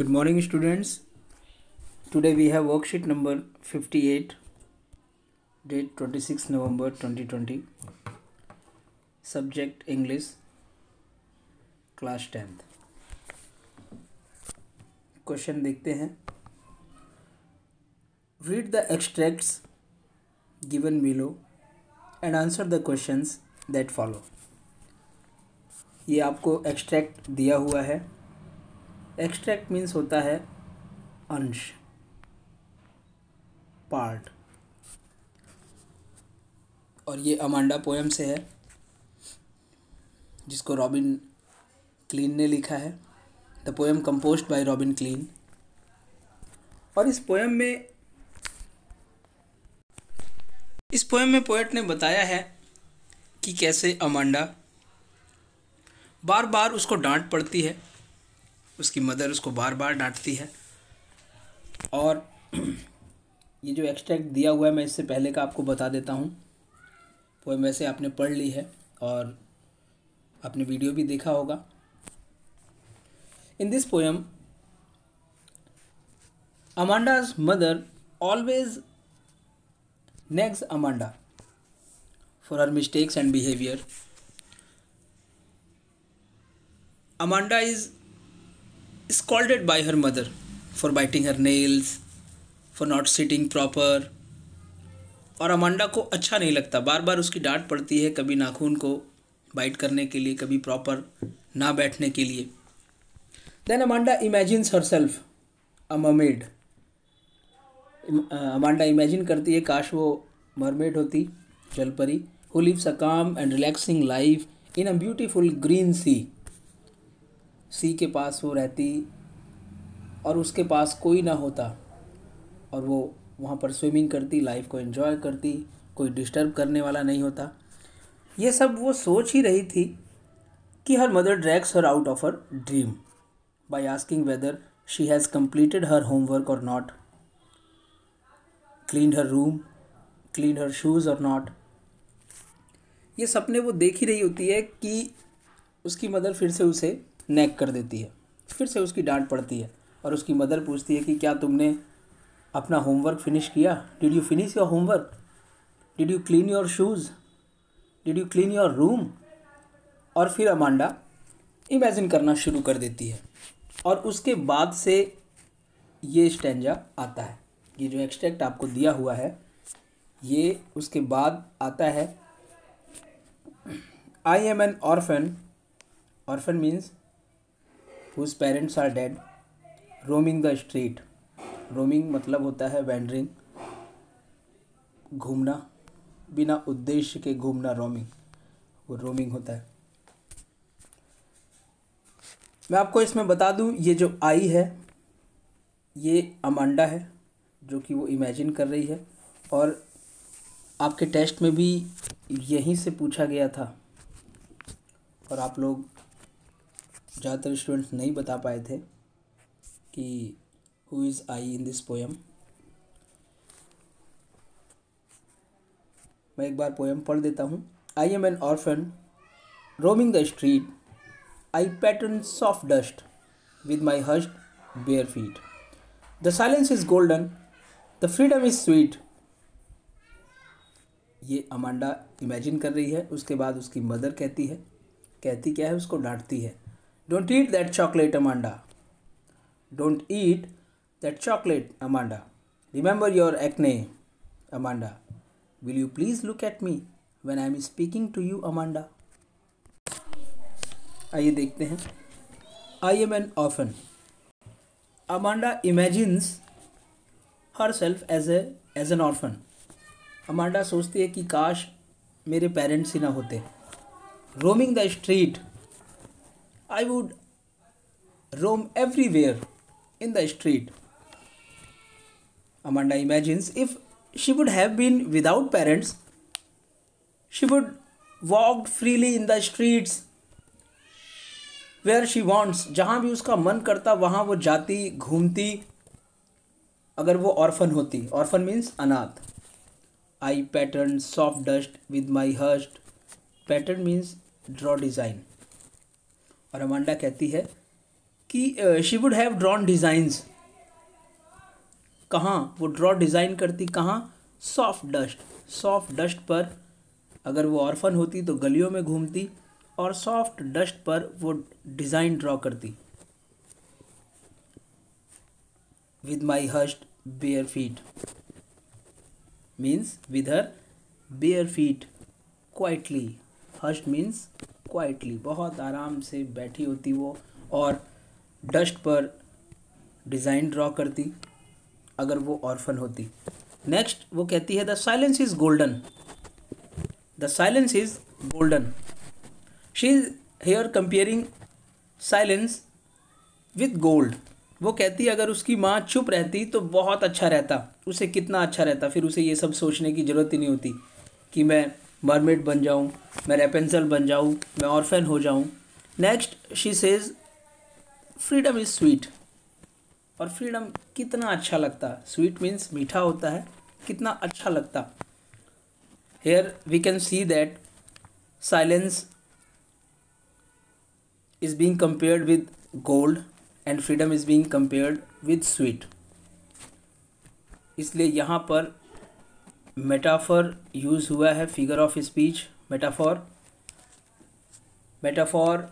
Good morning, students. Today we have worksheet number 58, date 26 November 2020. Subject English, class 10th. Question देखते हैं read the extracts given below and answer the questions that follow ये आपको extract दिया हुआ है extract means होता है अंश पार्ट और ये अमांडा पोएम से है, जिसको रॉबिन क्लीन ने लिखा है. The poem composed by Robin Klein और इस पोएम में, इस पोएम में पोएट ने बताया है कि कैसे अमांडा बार बार उसको डांट पड़ती है। उसकी मदर उसको बार बार डांटती है। और ये जो एक्सट्रैक्ट दिया हुआ है, मैं इससे पहले का आपको बता देता हूँ। पोएम वैसे आपने पढ़ ली है और आपने वीडियो भी देखा होगा। In this poem Amanda's mother always nags Amanda for her mistakes and behaviour Amanda is scolded by her mother for biting her nails, for not sitting proper. और अमांडा को अच्छा नहीं लगता। बार बार उसकी डांट पड़ती है कभी नाखून को बाइट करने के लिए कभी प्रॉपर ना बैठने के लिए। Then Amanda imagines herself a mermaid Amanda imagine करती है काश वो मरमेड होती जलपरी who lives a calm and relaxing life in a beautiful green sea sea के पास वो रहती और उसके पास कोई ना होता और वो वहाँ पर स्विमिंग करती लाइफ को एंजॉय करती, कोई डिस्टर्ब करने वाला नहीं होता। ये सब वो सोच ही रही थी कि her mother drags her out of her dream by asking whether she has completed her homework और not clean her room clean her shoes और नॉट ये सपने वो देख ही रही होती है कि उसकी मदर फिर से उसे नेक कर देती है। फिर से उसकी डांट पड़ती है और उसकी मदर पूछती है कि क्या तुमने अपना होमवर्क फिनिश किया? Did you finish your homework did you clean your shoes did you clean your room और फिर अमांडा इमेजिन करना शुरू कर देती है और उसके बाद से ये स्टेंजा आता है। ये जो एक्सट्रैक्ट आपको दिया हुआ है, ये उसके बाद आता है। I am an orphan orphan means whose parents are dead roaming the street roaming मतलब होता है वैंडरिंग घूमना, बिना उद्देश्य के घूमना रोमिंग वो रोमिंग होता है। मैं आपको इसमें बता दूँ, ये जो आई है, ये अमांडा है, जो कि वो इमेजिन कर रही है। और आपके टेस्ट में भी यहीं से पूछा गया था। और आप लोग ज़्यादातर स्टूडेंट्स नहीं बता पाए थे कि who is I in this poem मैं एक बार पोएम पढ़ देता हूँ। I am an orphan roaming the street I pattern soft dust with my hushed bare feet the silence is golden the freedom is sweet ये Amanda imagine कर रही है। उसके बाद उसकी मदर कहती है। कहती क्या है? उसको डांटती है। Don't eat that chocolate, Amanda. Don't eat that chocolate, Amanda. Remember your acne, Amanda. Will you please look at me when I am speaking to you, Amanda? आइए देखते हैं am an orphan Amanda imagines herself as a as an orphan Amanda सोचती है कि काश मेरे parents ही ना होते roaming the street I would roam everywhere in the street Amanda imagines if she would have been without parents she would walk freely in the streets where she wants जहाँ भी उसका मन करता, वहाँ वो जाती, घूमती, अगर वो ऑर्फन होती। ऑर्फन मीन्स अनाथ। I pattern soft dust with my hushed pattern means draw design और अमांडा कहती है कि she would have drawn designs कहाँ? वो ड्रॉ डिज़ाइन करती कहाँ? सॉफ्ट डस्ट सॉफ्ट डस्ट पर अगर वो ऑर्फन होती तो गलियों में घूमती और सॉफ्ट डस्ट पर वो डिज़ाइन ड्रॉ करती। With my hushed bare feet means with her bare feet quietly hushed means quietly बहुत आराम से बैठी होती वो और डस्ट पर डिज़ाइन ड्रॉ करती, अगर वो ऑर्फन होती। नेक्स्ट वो कहती है the silence is golden the silence is golden she is here comparing silence with gold वो कहती अगर उसकी माँ चुप रहती तो बहुत अच्छा रहता। उसे कितना अच्छा रहता? फिर उसे ये सब सोचने की ज़रूरत ही नहीं होती कि मैं मरमेड बन जाऊँ, मैं रेपेंसल बन जाऊँ, मैं ऑर्फेन हो जाऊँ। Next she says freedom is sweet और फ्रीडम कितना अच्छा लगता। है स्वीट मीन्स मीठा होता है, कितना अच्छा लगता। Here we can see that silence is being compared with gold and freedom is being compared with sweet इसलिए यहाँ पर मेटाफर यूज़ हुआ है figure of speech metaphor metaphor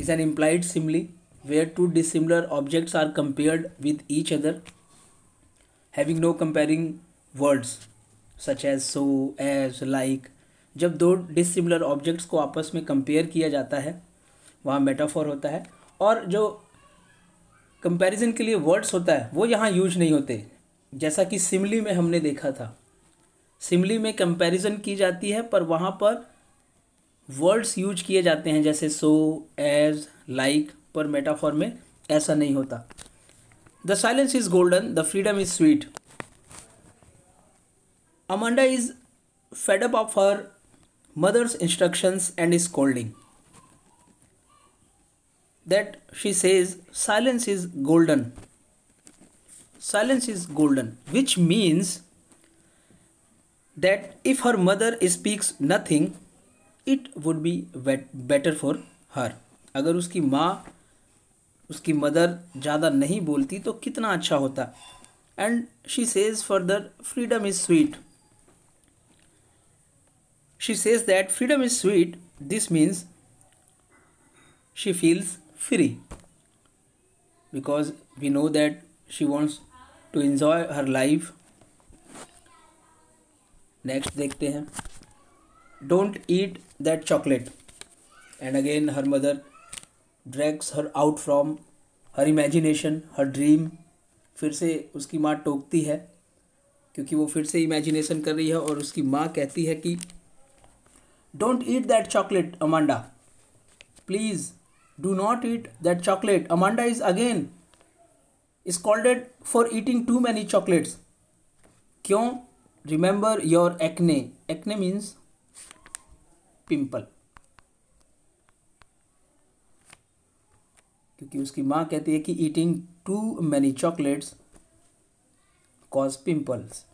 is an implied simile where two dissimilar objects are compared with each other having no comparing words such as so as like जब दो dissimilar objects को आपस में compare किया जाता है, वहाँ मेटाफॉर होता है, और जो कंपैरिजन के लिए वर्ड्स होता है, वो यहाँ यूज़ नहीं होते, जैसा कि सिमली में हमने देखा था। सिमली में कंपैरिजन की जाती है, पर वहाँ पर वर्ड्स यूज़ किए जाते हैं, जैसे सो एज लाइक पर मेटाफॉर में ऐसा नहीं होता। The silence is golden the freedom is sweet Amanda is fed up of her mother's instructions and is scolding that she says silence is golden silence is golden which means that if her mother speaks nothing it would be better for her अगर उसकी माँ, उसकी mother ज़्यादा नहीं बोलती तो कितना अच्छा होता। And she says further freedom is sweet she says that freedom is sweet this means she feels free because we know that she wants to enjoy her life next देखते हैं। Don't eat that chocolate and again her mother drags her out from her imagination her dream फिर से उसकी माँ टोकती है, क्योंकि वो फिर से इमेजिनेशन कर रही है और उसकी माँ कहती है कि don't eat that chocolate Amanda please do not eat that chocolate Amanda is again is scolded for eating too many chocolates क्यों? Remember your acne acne means pimple क्योंकि उसकी माँ कहती है कि eating too many chocolates cause pimples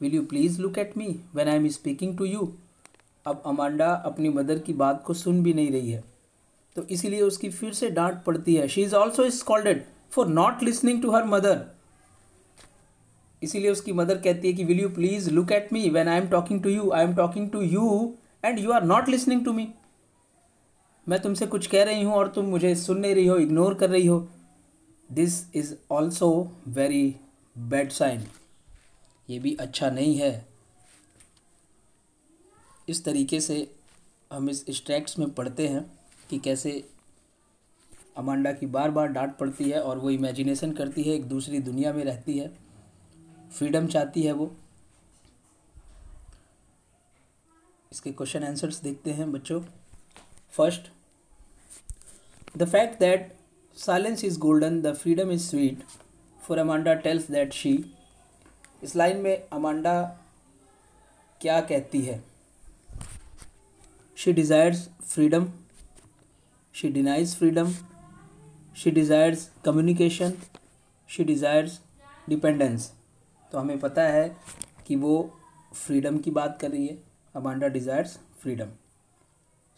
will you please look at me when I am speaking to you अब Amanda अपनी mother की बात को सुन भी नहीं रही है। तो इसीलिए उसकी फिर से डांट पड़ती है। She is also scolded for not listening to her mother इसीलिए उसकी मदर कहती है कि will you please look at me when I am talking to you I am talking to you and you are not listening to me मैं तुमसे कुछ कह रही हूँ और तुम मुझे सुन नहीं रही हो इग्नोर कर रही हो। This is also very bad sign ये भी अच्छा नहीं है। इस तरीके से हम इस स्ट्रैक्ट्स में पढ़ते हैं कि कैसे अमांडा की बार बार डांट पड़ती है और वो इमेजिनेशन करती है, एक दूसरी दुनिया में रहती है। फ्रीडम चाहती है वो। इसके क्वेश्चन आंसर्स देखते हैं बच्चों। First the fact that silence is golden the freedom is sweet for Amanda tells that she इस लाइन में अमांडा क्या कहती है? She desires freedom she denies freedom she desires communication she desires dependence तो हमें पता है कि वो फ्रीडम की बात कर रही है Amanda desires freedom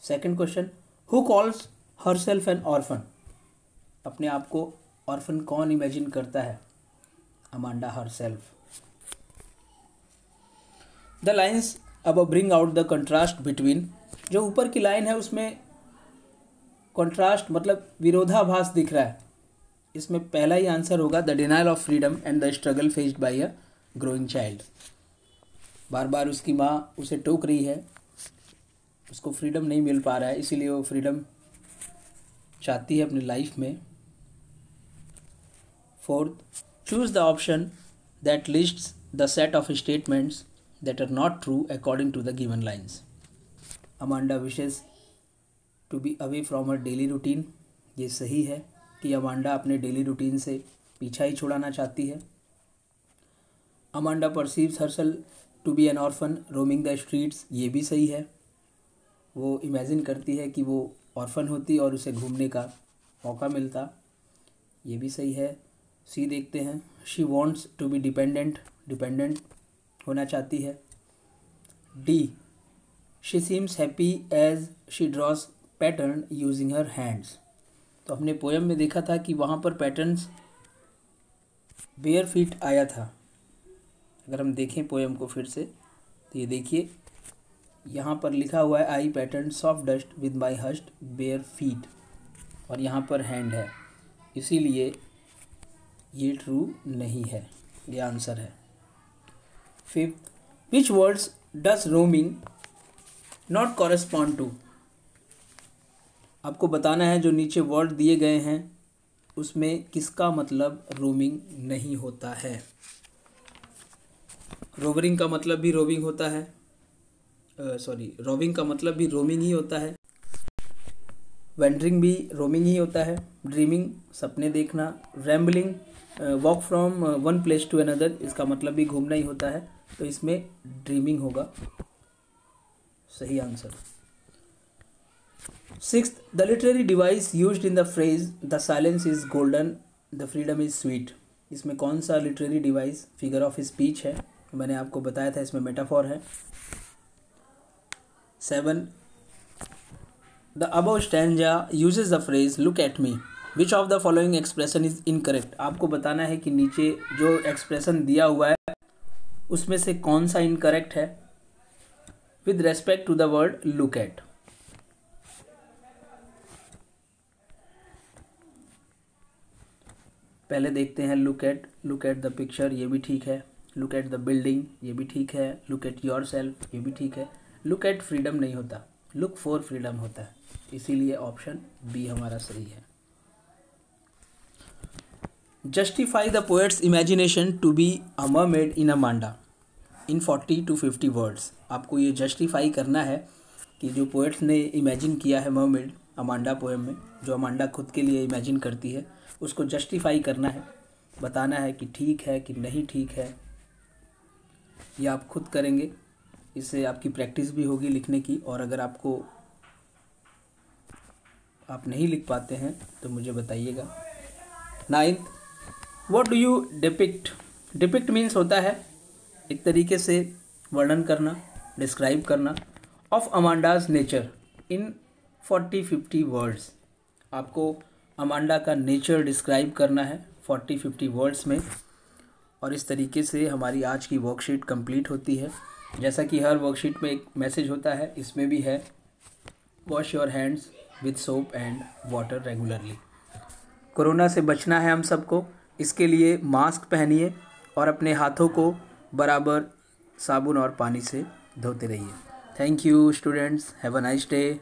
second question who calls herself an orphan अपने आप को ऑर्फन कौन इमेजिन करता है? Amanda herself the lines अब bring out the contrast between जो ऊपर की लाइन है उसमें कंट्रास्ट मतलब विरोधाभास दिख रहा है। इसमें पहला ही आंसर होगा the denial of freedom and the struggle faced by a growing child. बार बार उसकी माँ उसे टोक रही है। उसको फ्रीडम नहीं मिल पा रहा है, इसीलिए वो फ्रीडम चाहती है अपनी लाइफ में। Fourth, choose the option that lists the set of statements that are not true according to the given lines Amanda wishes to be away from her daily routine. ये सही है कि अमांडा अपने daily routine से पीछा ही छुड़ाना चाहती है। Amanda perceives herself to be an orphan, roaming the streets, ये भी सही है। वो इमेजिन करती है कि वो ऑर्फन होती और उसे घूमने का मौका मिलता। ये भी सही है। सी देखते हैं। She wants to be dependent dependent होना चाहती है। D she seems happy as she draws pattern using her hands तो हमने पोएम में देखा था कि वहाँ पर पैटर्न्स बेयर फीट आया था। अगर हम देखें पोएम को फिर से तो ये देखिए। यहाँ पर लिखा हुआ है I pattern soft dust with my hushed bare feet और यहाँ पर हैंड है। इसीलिए ये ट्रू नहीं है। ये आंसर है। Fifth which words does roaming not correspond to आपको बताना है, जो नीचे वर्ड दिए गए हैं, उसमें किसका मतलब रोमिंग नहीं होता है? रोवरिंग का मतलब भी रोविंग होता है। सॉरी रोविंग का मतलब भी रोमिंग ही होता है। वेंडरिंग भी रोमिंग ही होता है। ड्रीमिंग सपने देखना। Rambling walk from one place to another इसका मतलब भी घूमना ही होता है। तो इसमें ड्रीमिंग होगा। सही answer six the literary device use in the phrase the silence is golden the freedom is sweet इसमें कौन सा literary device figure of speech है? मैंने आपको बताया था, इसमें मेटाफॉर है। Seven the above stanza uses the phrase look at me which of the following expression is incorrect आपको बताना है कि नीचे जो एक्सप्रेशन दिया हुआ है, उसमें से कौन सा इनकरेक्ट है? With respect to the word look at पहले देखते हैं look at look at the picture ये भी ठीक है। लुक एट द बिल्डिंग ये भी ठीक है. लुक एट योर सेल्फ ये भी ठीक है. लुक एट फ्रीडम नहीं होता. लुक फॉर फ्रीडम होता है. इसीलिए ऑप्शन बी हमारा सही है. Justify the poet's imagination to be a mermaid in Amanda in forty to fifty words आपको ये जस्टिफाई करना है कि जो पोएट्स ने इमेजिन किया है मर्मेड अमांडा पोएम में, जो अमांडा खुद के लिए इमेजिन करती है, उसको जस्टिफाई करना है. बताना है कि ठीक है कि नहीं ठीक है. ये आप खुद करेंगे। इससे आपकी प्रैक्टिस भी होगी लिखने की और अगर आपको आप नहीं लिख पाते हैं तो मुझे बताइएगा। Ninth what do you depict depict means होता है एक तरीके से वर्णन करना डिस्क्राइब करना। Of Amanda's nature in forty fifty words आपको अमांडा का नेचर डिस्क्राइब करना है फोर्टी फिफ्टी वर्ड्स में। और इस तरीके से हमारी आज की वर्कशीट कंप्लीट होती है। जैसा कि हर वर्कशीट में एक मैसेज होता है, इसमें भी है wash your hands with soap and water regularly corona से बचना है हम सबको। इसके लिए मास्क पहनिए और अपने हाथों को बराबर साबुन और पानी से धोते रहिए। Thank you students have a nice day